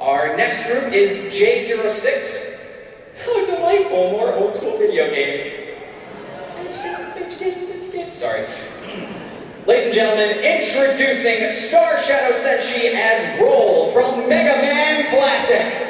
Our next group is J06. How delightful, more old school video games. Sorry. Ladies and gentlemen, introducing Starshadow Senshi as Roll from Mega Man Classic.